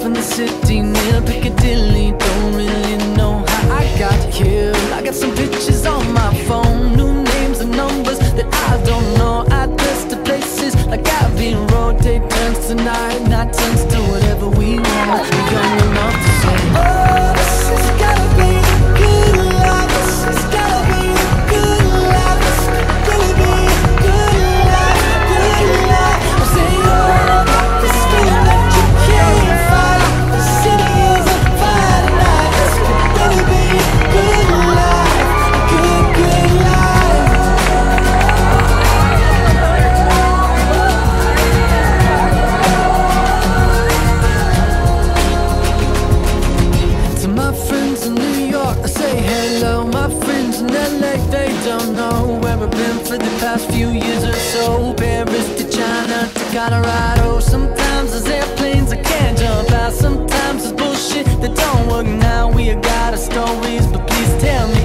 from the city near Piccadilly. they don't know where I've been for the past few years or so. Paris to China to Colorado. Sometimes there's airplanes I can't jump out. Sometimes it's bullshit that don't work. Now We got our stories, but please tell me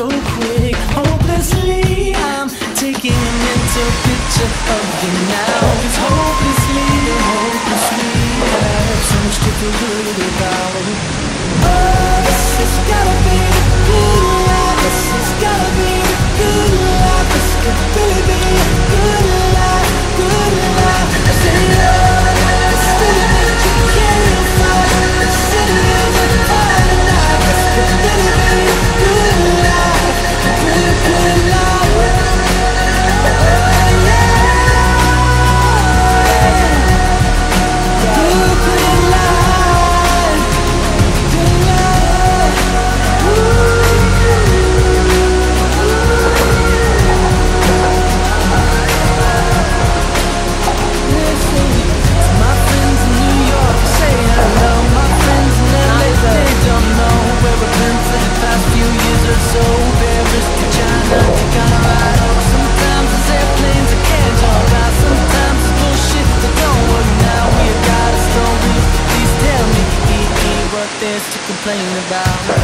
so quick. Hopelessly, I'm taking a mental picture of you now. Cause hopelessly, hopelessly, I have so much to feel good about. Oh, this has gotta be. Complain about.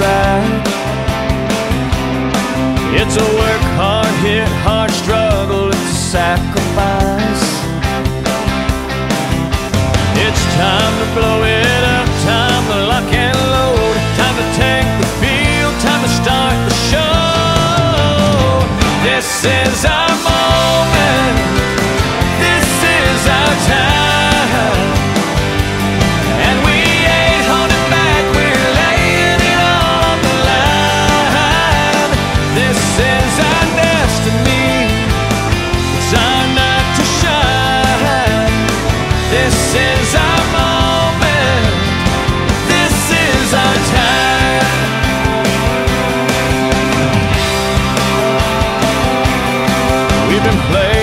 right. It's a work hard, hit hard struggle. It's a sacrifice. even play.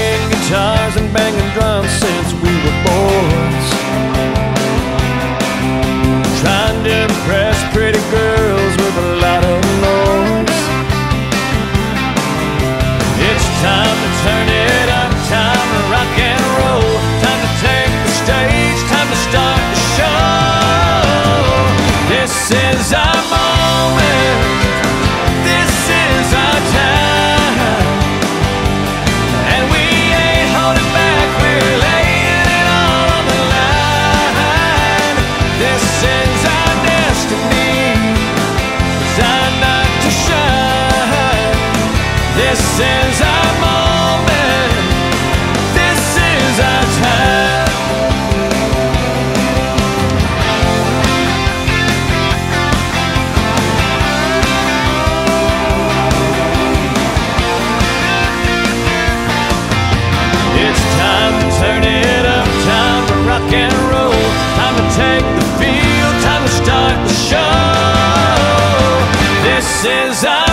says I